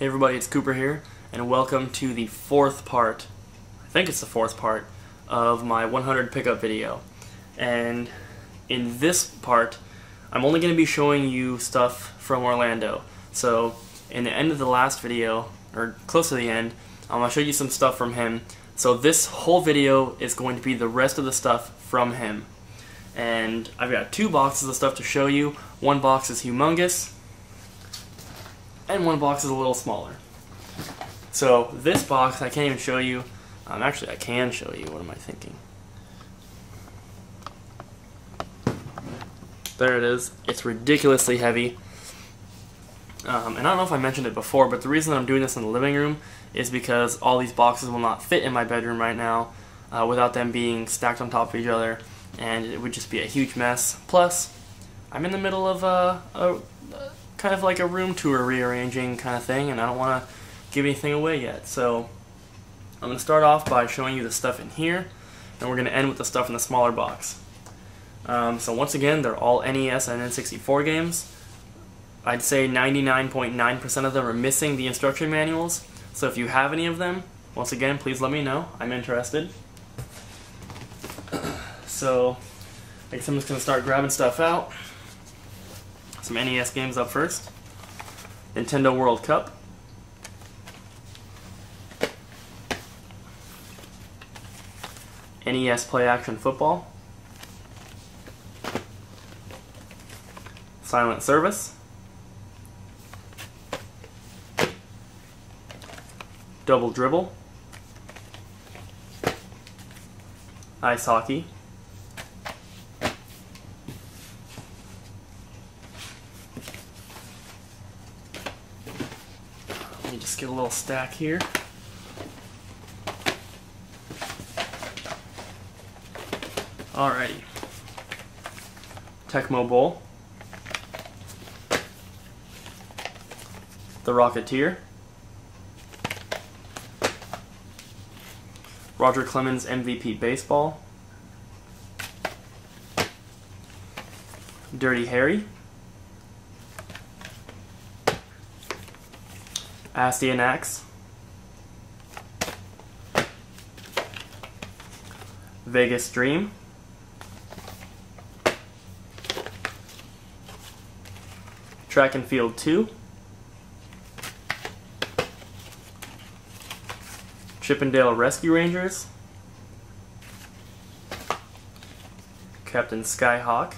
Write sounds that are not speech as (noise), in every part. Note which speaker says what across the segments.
Speaker 1: Hey everybody, it's Cooper here, and welcome to the fourth part, I think it's the fourth part, of my 100 pickup video. And in this part, I'm only going to be showing you stuff from Orlando. So, in the end of the last video, or close to the end, I'm going to show you some stuff from him. So this whole video is going to be the rest of the stuff from him. And I've got two boxes of stuff to show you. One box is humongous, and one box is a little smaller. So this box I can't even show you. Um, actually, I can show you. What am I thinking? There it is. It's ridiculously heavy. Um, and I don't know if I mentioned it before, but the reason I'm doing this in the living room is because all these boxes will not fit in my bedroom right now uh, without them being stacked on top of each other, and it would just be a huge mess. Plus, I'm in the middle of a, a kind of like a room tour rearranging kind of thing, and I don't want to give anything away yet. So I'm going to start off by showing you the stuff in here, and we're going to end with the stuff in the smaller box. Um, so once again, they're all NES and N64 games. I'd say 99.9% .9 of them are missing the instruction manuals, so if you have any of them, once again, please let me know. I'm interested. (coughs) so, I guess I'm just going to start grabbing stuff out. Some NES games up first. Nintendo World Cup. NES Play Action Football. Silent Service. Double Dribble. Ice Hockey. Let me just get a little stack here. Alrighty. Tecmo Bowl. The Rocketeer. Roger Clemens MVP Baseball. Dirty Harry. Astyanax. Vegas Dream. Track and Field 2. Chip 'n Dale Rescue Rangers. Captain Skyhawk.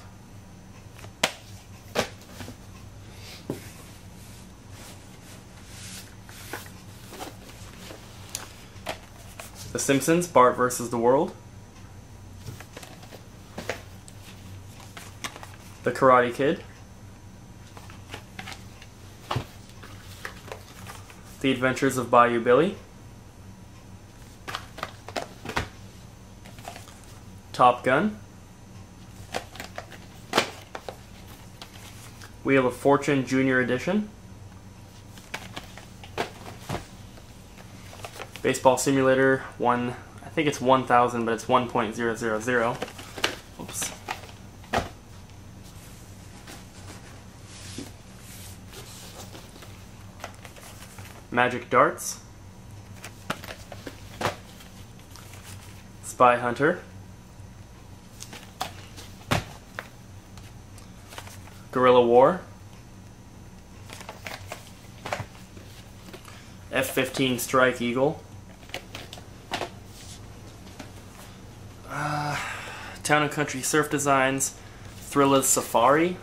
Speaker 1: Simpsons, Bart versus the World. The Karate Kid. The Adventures of Bayou Billy. Top Gun. Wheel of Fortune Junior Edition. Baseball Simulator 1, I think it's 1000, but it's 1.000. Oops. Magic Darts. Spy Hunter. Guerrilla War. F-15 Strike Eagle. Town and Country Surf Designs. Thrilla's Surfari.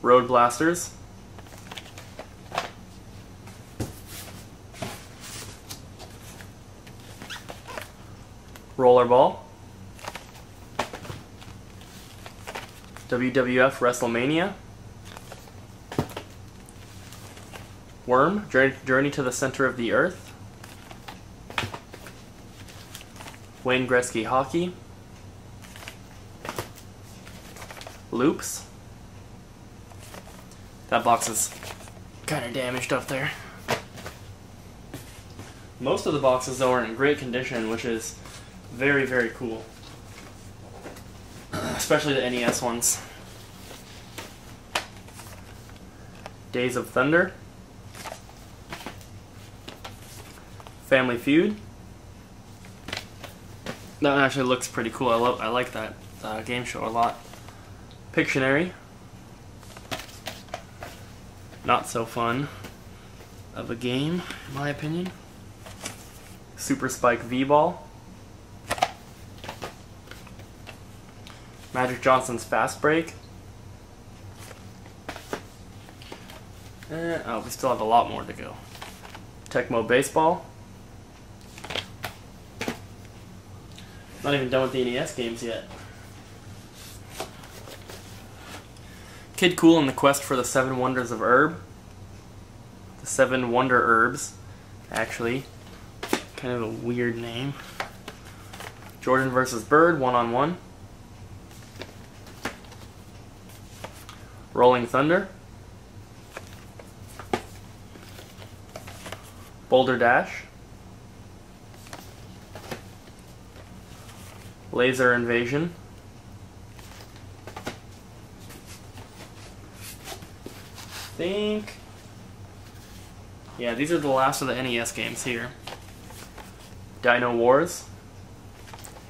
Speaker 1: Road Blasters. Rollerball. WWF WrestleMania. Wurm, Journey to the Center of the Earth. Wayne Gretzky Hockey. Loops. That box is kind of damaged up there. Most of the boxes though are in great condition, which is very, very cool. Especially the NES ones. Days of Thunder, Family Feud. That actually looks pretty cool. I love. I like that uh, game show a lot. Pictionary. Not so fun of a game, in my opinion. Super Spike V-Ball. Magic Johnson's Fast Break. Eh, oh, we still have a lot more to go. Tecmo Baseball. Not even done with the NES games yet. Kid Cool and the Quest for the Seven Wonders of Herb. The Seven Wonder Herbs, actually. Kind of a weird name. Jordan versus Bird, one on one. Rolling Thunder. Boulder Dash. Laser Invasion. think... Yeah, these are the last of the NES games here. Dino Wars.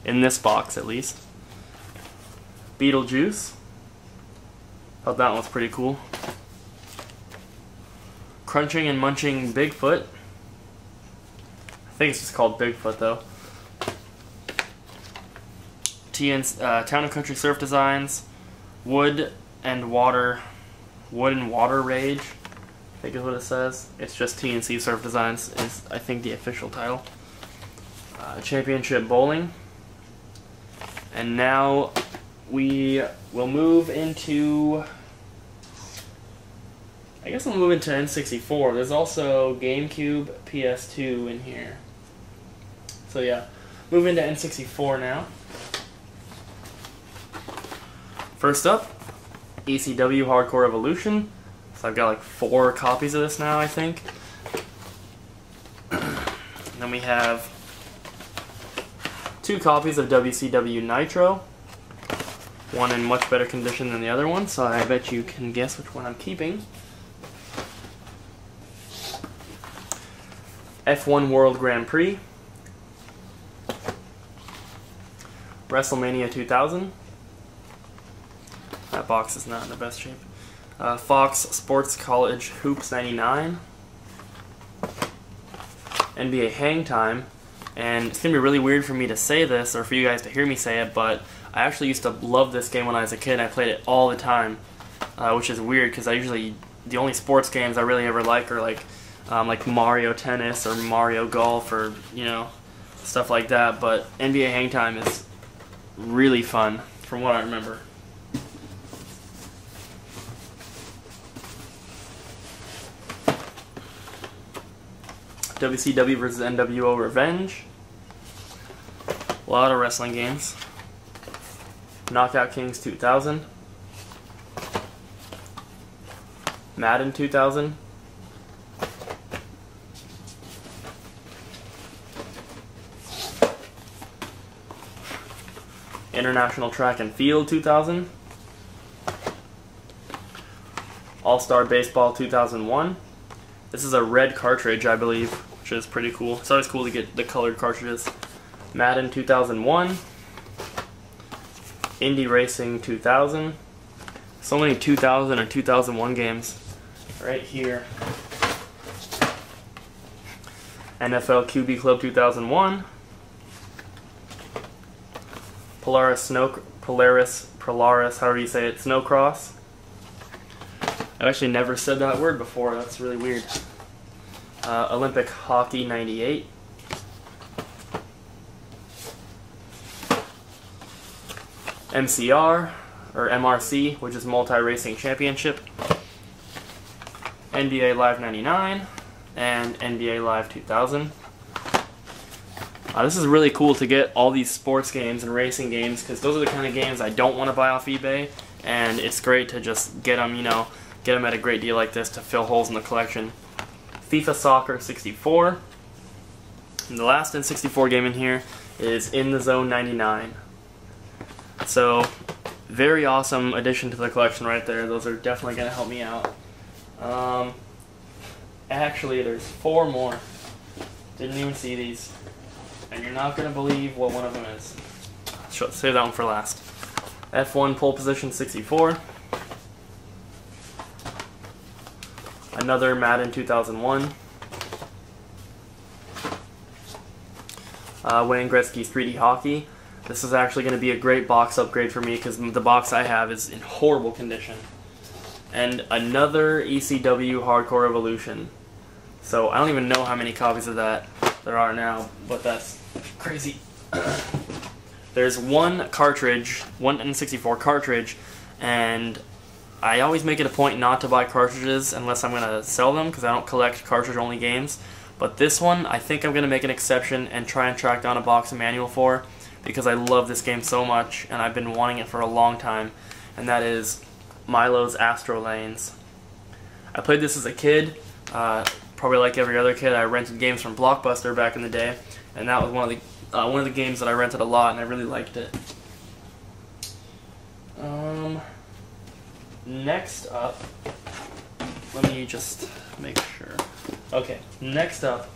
Speaker 1: In this box, at least. Beetlejuice. Thought that one was pretty cool. Crunching and Munching Bigfoot. I think it's just called Bigfoot, though. TN, uh, Town and Country Surf Designs. Wood and Water Wood and Water Rage, I think is what it says. It's just TNC Surf Designs is, I think, the official title. Uh, Championship Bowling. And now we will move into... I guess we'll move into N64. There's also GameCube, PS2 in here. So yeah, move into N64 now. First up, ECW Hardcore Evolution. So I've got like four copies of this now, I think. then we have two copies of WCW Nitro. One in much better condition than the other one, so I bet you can guess which one I'm keeping. F1 World Grand Prix. WrestleMania 2000. That box is not in the best shape. Uh, Fox Sports College Hoops 99. NBA Hang Time. And it's going to be really weird for me to say this, or for you guys to hear me say it, but I actually used to love this game when I was a kid. And I played it all the time, uh, which is weird because I usually, the only sports games I really ever like are like, um, like Mario Tennis or Mario Golf or, you know, stuff like that. But NBA Hang Time is really fun from what I remember. WCW versus NWO Revenge. A lot of wrestling games. Knockout Kings 2000. Madden 2000. International Track and Field 2000. All-Star Baseball 2001. This is a red cartridge, I believe which is pretty cool. It's always cool to get the colored cartridges. Madden 2001, Indy Racing 2000. So many 2000 and 2001 games right here. NFL QB Club 2001. Polaris Snow Polaris Polaris, how do you say it, Snowcross. I've actually never said that word before. That's really weird. Uh, Olympic Hockey 98. MCR, or MRC, which is Multi Racing Championship. NBA Live 99 and NBA Live 2000. Uh, this is really cool to get all these sports games and racing games because those are the kind of games I don't want to buy off eBay and it's great to just get them, you know, get them at a great deal like this to fill holes in the collection. FIFA Soccer 64. And the last N64 game in here is In the Zone 99. So, very awesome addition to the collection right there. Those are definitely going to help me out. Um, actually, there's four more. Didn't even see these. And you're not going to believe what one of them is. Save that one for last. F1 pole position 64. Another Madden 2001. Uh, Wayne Gretzky's 3D Hockey. This is actually going to be a great box upgrade for me because the box I have is in horrible condition. And another ECW Hardcore Evolution. So I don't even know how many copies of that there are now, but that's crazy. (coughs) There's one cartridge, one N64 cartridge, and I always make it a point not to buy cartridges unless I'm going to sell them because I don't collect cartridge-only games. But this one, I think I'm going to make an exception and try and track down a box and manual for because I love this game so much and I've been wanting it for a long time, and that is Milo's Astro Lanes. I played this as a kid, uh, probably like every other kid. I rented games from Blockbuster back in the day, and that was one of the uh, one of the games that I rented a lot, and I really liked it. Next up, let me just make sure. Okay, next up,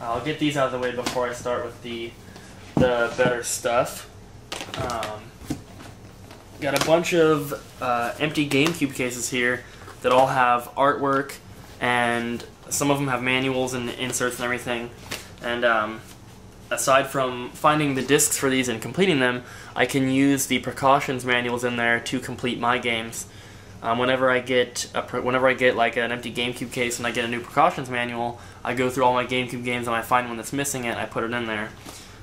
Speaker 1: I'll get these out of the way before I start with the the better stuff. Um, got a bunch of uh, empty GameCube cases here that all have artwork, and some of them have manuals and inserts and everything. And um, aside from finding the discs for these and completing them, I can use the precautions manuals in there to complete my games. Um, whenever I get a, whenever I get like an empty GameCube case and I get a new precautions manual, I go through all my GameCube games and I find one that's missing it, I put it in there.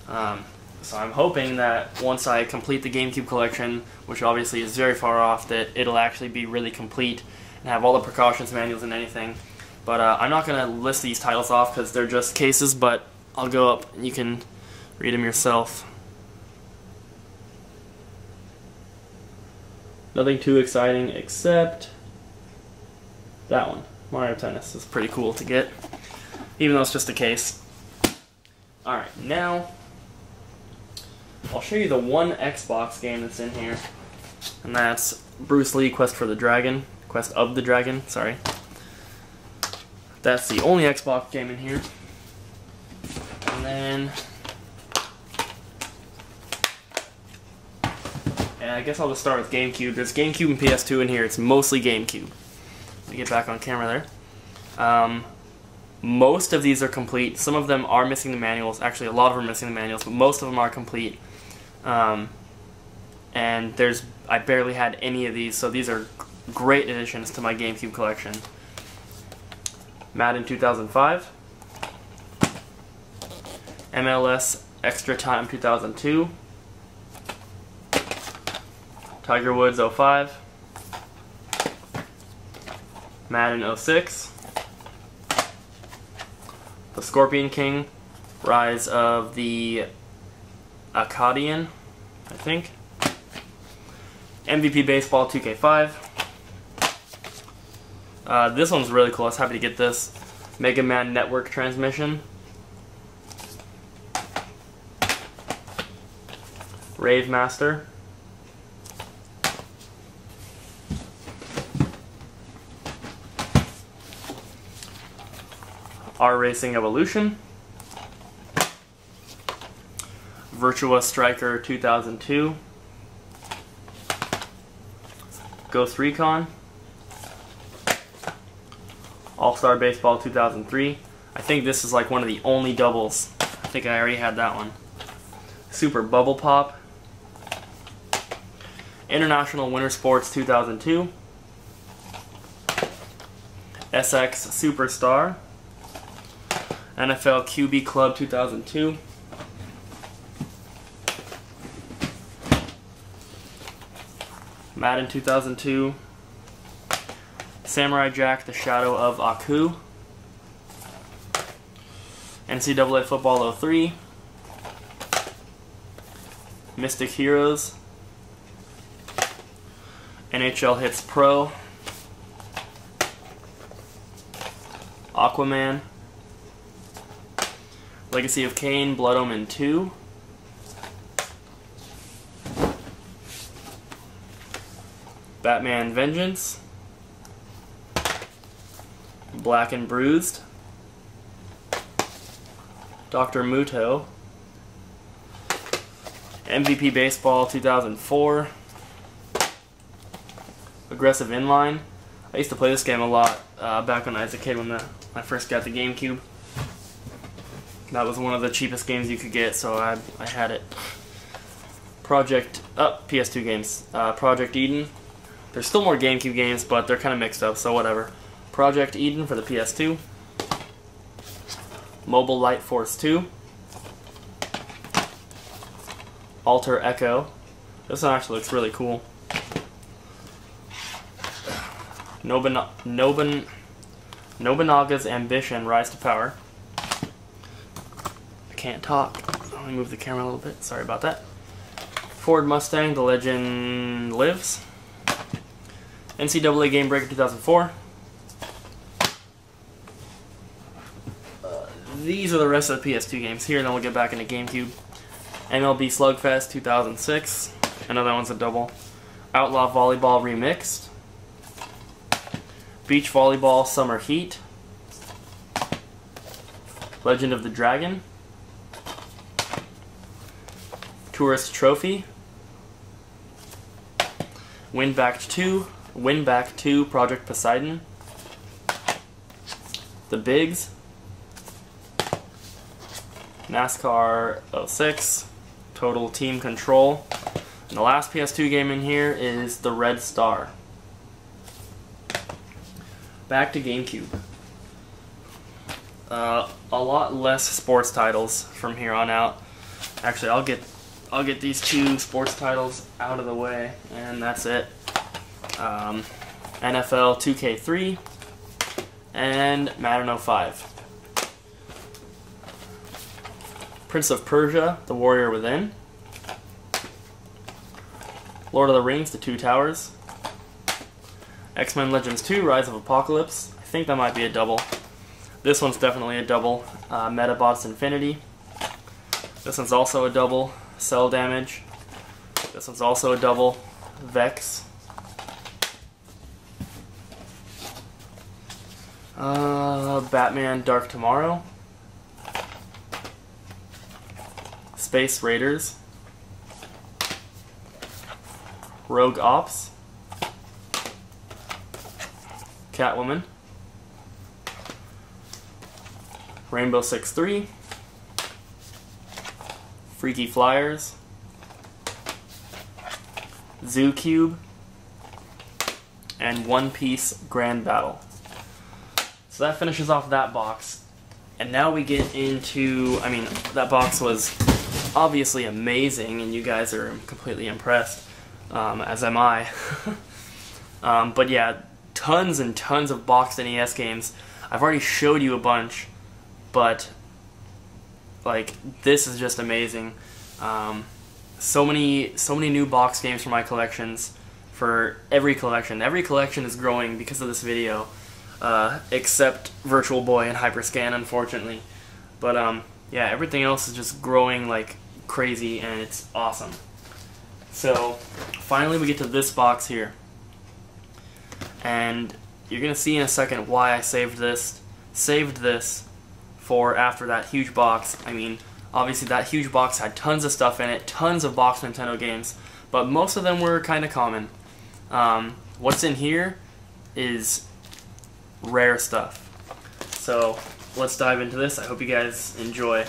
Speaker 1: Um, so I'm hoping that once I complete the GameCube collection, which obviously is very far off, that it'll actually be really complete and have all the precautions manuals and anything. But uh, I'm not going to list these titles off because they're just cases, but I'll go up and you can read them yourself. Nothing too exciting except that one. Mario Tennis is pretty cool to get, even though it's just a case. Alright, now I'll show you the one Xbox game that's in here, and that's Bruce Lee Quest for the Dragon. Quest of the Dragon, sorry. That's the only Xbox game in here. And then I guess I'll just start with GameCube. There's GameCube and PS2 in here. It's mostly GameCube. Let me get back on camera there. Um, most of these are complete. Some of them are missing the manuals. Actually, a lot of them are missing the manuals, but most of them are complete. Um, and there's I barely had any of these, so these are great additions to my GameCube collection. Madden 2005, MLS Extra Time 2002, Tiger Woods 05, Madden 06, The Scorpion King, Rise of the Akkadian, I think, MVP Baseball 2K5. Uh, this one's really cool. I was happy to get this. Mega Man Network Transmission. Rave Master. R Racing Evolution, Virtua Striker 2002, Ghost Recon, All-Star Baseball 2003. I think this is like one of the only doubles. I think I already had that one. Super Bubble Pop, International Winter Sports 2002, SX Superstar, NFL QB Club 2002. Madden 2002. Samurai Jack, The Shadow of Aku. NCAA Football 03. Mystic Heroes. NHL Hitz Pro. Aquaman. Legacy of Kain, Blood Omen 2. Batman Vengeance. Black and Bruised, Dr. Muto, MVP Baseball 2004, Aggressive Inline. I used to play this game a lot uh, back when I was a kid when, the, when I first got the GameCube. That was one of the cheapest games you could get, so I, I had it. Project, up oh, PS2 games. Uh, Project Eden. There's still more GameCube games, but they're kind of mixed up, so whatever. Project Eden for the PS2. Mobile Light Force 2. Alter Echo. This one actually looks really cool. Nobun Nobun Nobunaga's Ambition Rise to Power. Can't talk. Let me move the camera a little bit. Sorry about that. Ford Mustang, The Legend Lives. NCAA Game Breaker 2004. Uh, these are the rest of the PS2 games here, then we'll get back into GameCube. MLB Slugfest 2006. Another one's a double. Outlaw Volleyball Remixed. Beach Volleyball Summer Heat. Legend of the Dragon. Tourist Trophy. Winback 2. Winback 2 Project Poseidon. The Bigs. NASCAR 06. Total Team Control. And the last PS2 game in here is the Red Star. Back to GameCube. Uh, a lot less sports titles from here on out. Actually, I'll get I'll get these two sports titles out of the way, and that's it. Um, NFL 2K3 and Madden 05. Prince of Persia, The Warrior Within. Lord of the Rings, The Two Towers. X-Men Legends 2, Rise of Apocalypse. I think that might be a double. This one's definitely a double. Uh, Medabots Infinity. This one's also a double. Cell Damage. This one's also a double. Vexx. Uh, Batman Dark Tomorrow. Space Raiders, Rogue Ops, Catwoman, Rainbow Six 3, Freaky Flyers, Zoo Cube, and One Piece Grand Battle. So that finishes off that box. And now we get into, I mean, that box was obviously amazing, and you guys are completely impressed, um, as am I. (laughs) um, but yeah, tons and tons of boxed NES games. I've already showed you a bunch, but like this is just amazing. Um, so many, so many new box games for my collections. For every collection, every collection is growing because of this video, uh, except Virtual Boy and Hyperscan, unfortunately. But um, yeah, everything else is just growing like crazy and it's awesome. So finally we get to this box here. And you're to see in a second why I saved this. Saved this for after that huge box. I mean, obviously that huge box had tons of stuff in it, tons of box Nintendo games, but most of them were kind of common. Um, what's in here is rare stuff. So let's dive into this. I hope you guys enjoy.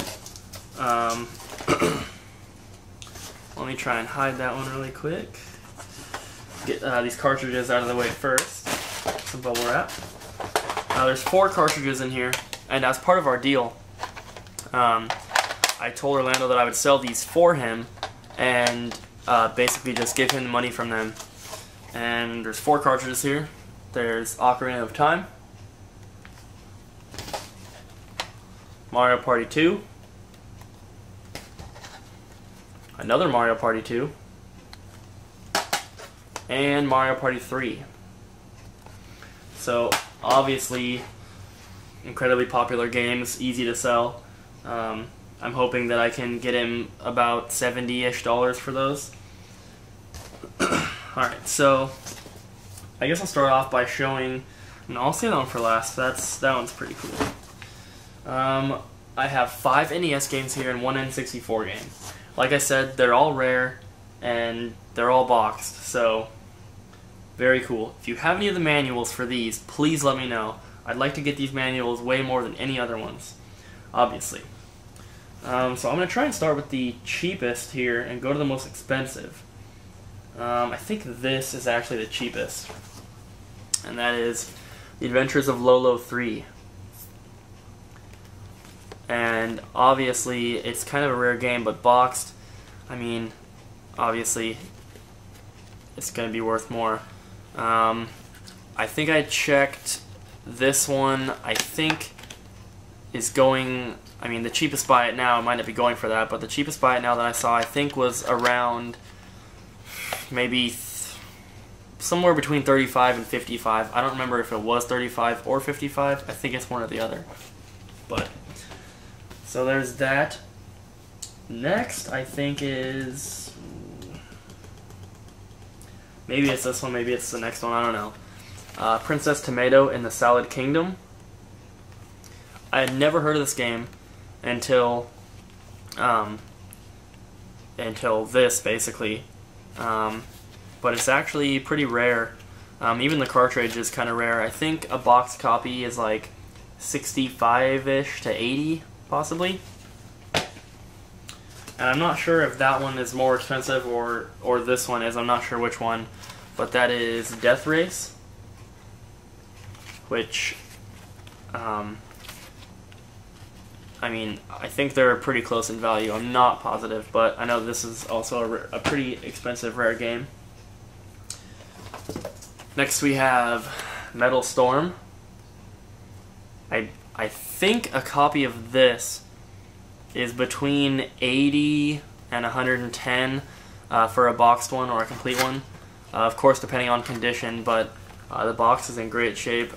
Speaker 1: Um, (coughs) Let me try and hide that one really quick. Get uh, these cartridges out of the way first. Some bubble wrap. Now there's four cartridges in here, and as part of our deal, um, I told Orlando that I would sell these for him, and uh, basically just give him the money from them. And there's four cartridges here. There's Ocarina of Time, Mario Party 2, another Mario Party 2, and Mario Party 3. So, obviously, incredibly popular games, easy to sell. Um, I'm hoping that I can get him about 70-ish dollars for those. (coughs) Alright, so I guess I'll start off by showing And I'll say that one for last. That's that one's pretty cool. Um, I have five NES games here and one N64 game. Like I said, they're all rare and they're all boxed, so very cool. If you have any of the manuals for these, please let me know. I'd like to get these manuals way more than any other ones, obviously. Um, so I'm going to try and start with the cheapest here and go to the most expensive. Um, I think this is actually the cheapest, and that is The Adventures of Lolo 3. And obviously, it's kind of a rare game, but boxed, I mean, obviously, it's going to be worth more. Um, I think I checked this one, I think, is going, I mean, the cheapest buy it now might not be going for that, but the cheapest buy it now that I saw, I think, was around maybe somewhere between 35 and 55. I don't remember if it was 35 or 55. I think it's one or the other. But, so there's that. Next, I think is Maybe it's this one, maybe it's the next one, I don't know. Uh, Princess Tomato in the Salad Kingdom. I had never heard of this game until um, until this, basically. Um, but it's actually pretty rare. Um, even the cartridge is kind of rare. I think a box copy is like 65-ish to 80, possibly. And I'm not sure if that one is more expensive or, or this one is. I'm not sure which one. But that is Death Race. Which, um, I mean, I think they're pretty close in value. I'm not positive, but I know this is also a, a pretty expensive rare game. Next we have Metal Storm. I I think a copy of this is between 80 and 110 uh, for a boxed one or a complete one. Uh, of course, depending on condition, but uh, the box is in great shape.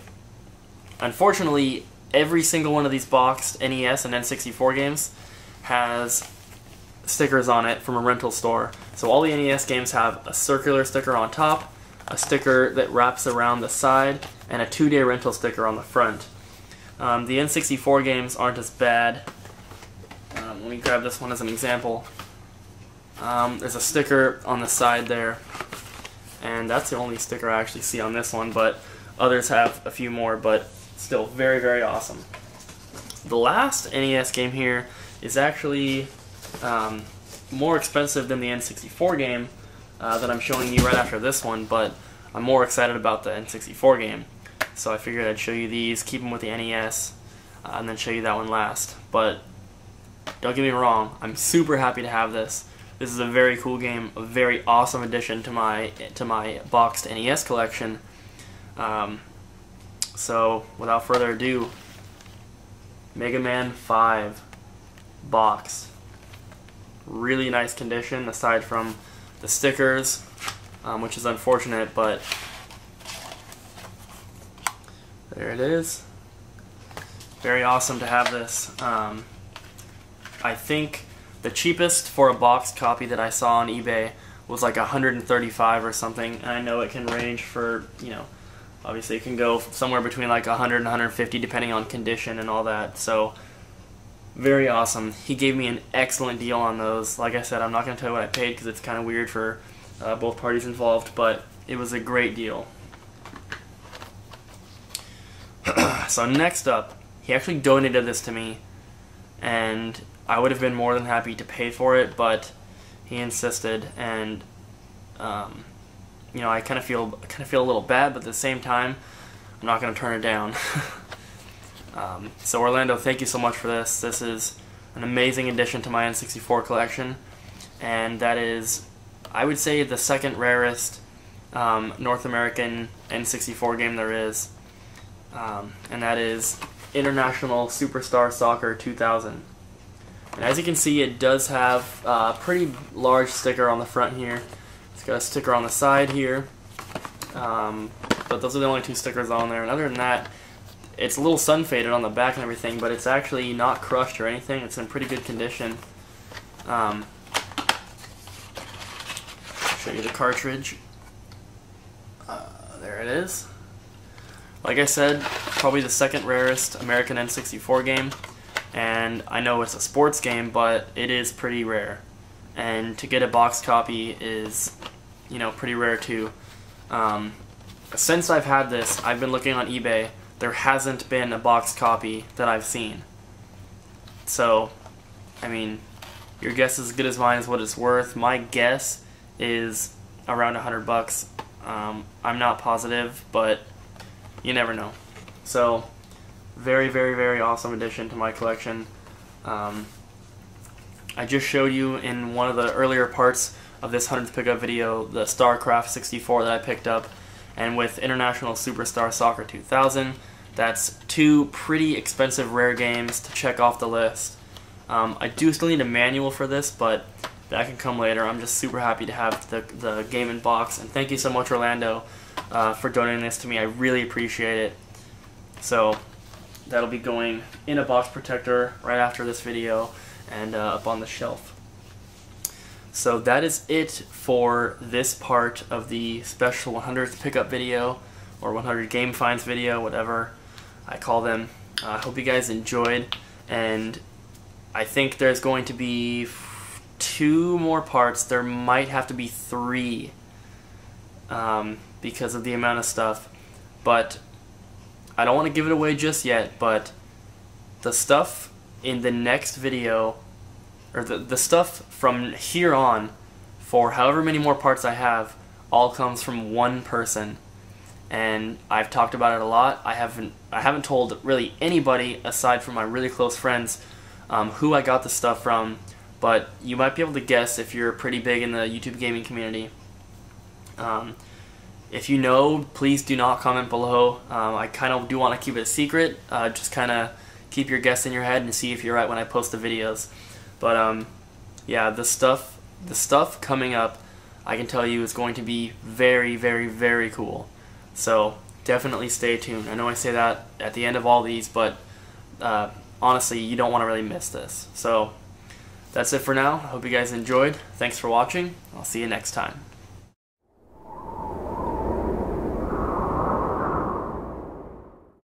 Speaker 1: Unfortunately, every single one of these boxed NES and N64 games has stickers on it from a rental store. So all the NES games have a circular sticker on top, a sticker that wraps around the side, and a two-day rental sticker on the front. Um, the N64 games aren't as bad um, let me grab this one as an example. Um, there's a sticker on the side there, and that's the only sticker I actually see on this one, but others have a few more, but still very, very awesome. The last NES game here is actually um, more expensive than the N64 game uh, that I'm showing you right after this one, but I'm more excited about the N64 game. So I figured I'd show you these, keep them with the NES, uh, and then show you that one last. But don't get me wrong, I'm super happy to have this. This is a very cool game, a very awesome addition to my to my boxed NES collection. Um, so, without further ado, Mega Man 5 box. Really nice condition, aside from the stickers, um, which is unfortunate, but there it is. Very awesome to have this. Um, I think the cheapest for a boxed copy that I saw on eBay was like 135 or something. And I know it can range for, you know, obviously it can go somewhere between like 100 and 150 depending on condition and all that. So very awesome. He gave me an excellent deal on those. Like I said, I'm not going to tell you what I paid because it's kind of weird for uh, both parties involved, but it was a great deal. (clears throat) so next up, he actually donated this to me, and I would have been more than happy to pay for it, but he insisted, and um, you know I kind of feel kind of feel a little bad, but at the same time, I'm not going to turn it down. (laughs) um, so Orlando, thank you so much for this. This is an amazing addition to my N64 collection, and that is, I would say, the second rarest um, North American N64 game there is, um, and that is International Superstar Soccer 2000. And as you can see, it does have a pretty large sticker on the front here. Got a sticker on the side here. Um, but those are the only two stickers on there. And other than that, it's a little sun faded on the back and everything, but it's actually not crushed or anything. It's in pretty good condition. Um, show you the cartridge. Uh, there it is. like I said, probably the second rarest American N64 game. And I know it's a sports game, but it is pretty rare. And to get a box copy is, you know, pretty rare too. Um, since I've had this, I've been looking on eBay. There hasn't been a box copy that I've seen. So, I mean, your guess is as good as mine is what it's worth. My guess is around a hundred bucks. Um, I'm not positive, but you never know. So, very, very, very awesome addition to my collection. Um, I just showed you in one of the earlier parts of this 100th pickup video the StarCraft 64 that I picked up, and with International Superstar Soccer 2000, that's two pretty expensive rare games to check off the list. Um, I do still need a manual for this, but that can come later. I'm just super happy to have the, the game in box, and thank you so much, Orlando, uh, for donating this to me. I really appreciate it. So, that'll be going in a box protector right after this video and uh, up on the shelf. So that is it for this part of the special 100th pickup video or 100 game finds video, whatever I call them. I uh, hope you guys enjoyed and I think there's going to be two more parts. There might have to be three um, because of the amount of stuff. But I don't want to give it away just yet, but the stuff in the next video, or the, the stuff from here on, for however many more parts I have, all comes from one person. And I've talked about it a lot. I haven't I haven't told really anybody aside from my really close friends um, who I got the stuff from, but you might be able to guess if you're pretty big in the YouTube gaming community. Um, if you know, please do not comment below. Um, I kind of do want to keep it a secret. Uh, just kind of keep your guess in your head and see if you're right when I post the videos. But um, yeah, the stuff, the stuff coming up, I can tell you is going to be very, very, very cool. So definitely stay tuned. I know I say that at the end of all these, but uh, honestly, you don't want to really miss this. So that's it for now. I hope you guys enjoyed. Thanks for watching. I'll see you next time.